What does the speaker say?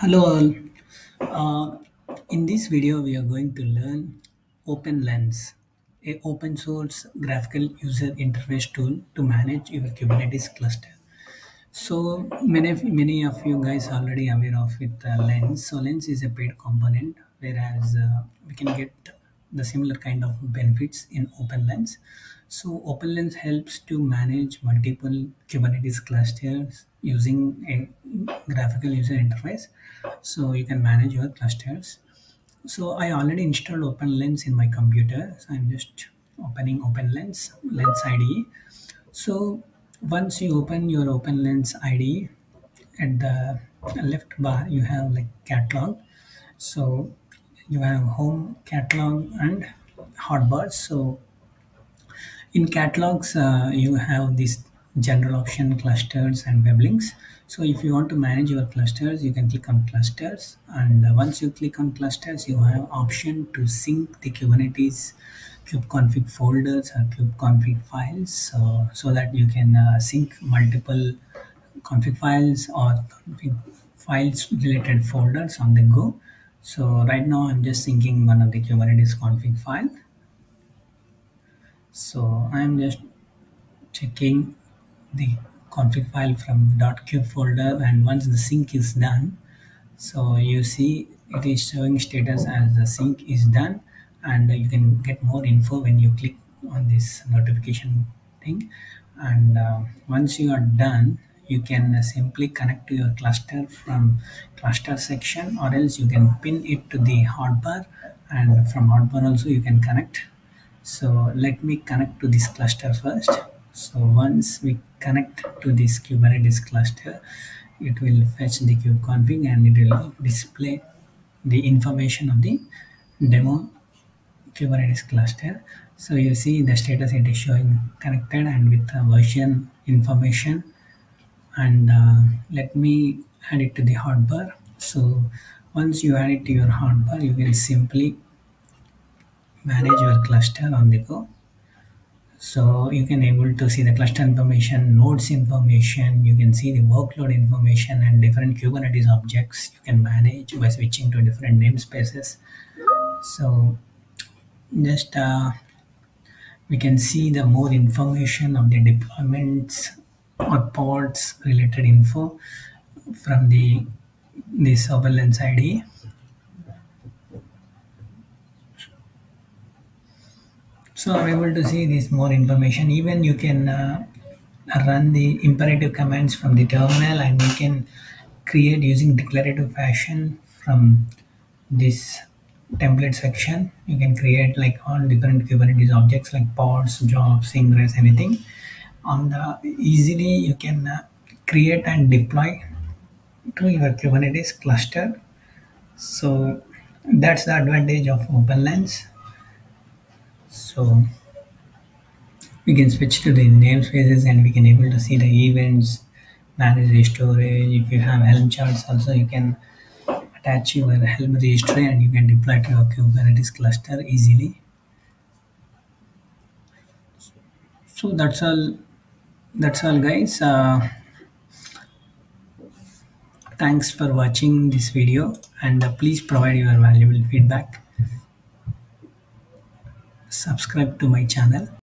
Hello all. Uh, in this video, we are going to learn OpenLens, a open source graphical user interface tool to manage your Kubernetes cluster. So many of, many of you guys already aware of with uh, Lens. So Lens is a paid component, whereas uh, we can get the similar kind of benefits in OpenLens. So OpenLens helps to manage multiple Kubernetes clusters using a graphical user interface. So you can manage your clusters. So I already installed OpenLens in my computer. So I'm just opening OpenLens, Lens IDE. So once you open your OpenLens IDE, at the left bar you have like catalog. So you have home catalog and hotbars. So in catalogs uh, you have these general option clusters and web links so if you want to manage your clusters you can click on clusters. And uh, once you click on clusters you have option to sync the kubernetes kubeconfig folders or kubeconfig files. So, so that you can uh, sync multiple config files or config files related folders on the go so right now i'm just syncing one of the kubernetes config file. So i'm just checking the config file from .kube folder and once the sync is done so you see it is showing status as the sync is done and you can get more info when you click on this notification thing. And uh, once you are done you can uh, simply connect to your cluster from cluster section or else you can pin it to the hotbar and from hotbar also you can connect. So let me connect to this cluster first. So once we connect to this kubernetes cluster it will fetch the kubeconfig and it will display the information of the demo kubernetes cluster. So you see the status it is showing connected and with the version information and uh, let me add it to the hotbar so once you add it to your hotbar you will simply manage your cluster on the go. So you can able to see the cluster information nodes information you can see the workload information and different kubernetes objects you can manage by switching to different namespaces. So just uh, we can see the more information of the deployments or pods related info from the this surveillance id so i'm able to see this more information. Even you can uh, run the imperative commands from the terminal and you can create using declarative fashion from this template section. You can create like all different kubernetes objects like pods jobs ingress anything on the easily you can uh, create and deploy to your kubernetes cluster. So that's the advantage of openlens. So we can switch to the namespaces and we can able to see the events manage the storage if you have helm charts also you can attach your helm registry and you can deploy to your kubernetes cluster easily. So that's all that's all guys. Uh, thanks for watching this video and uh, please provide your valuable feedback. Subscribe to my channel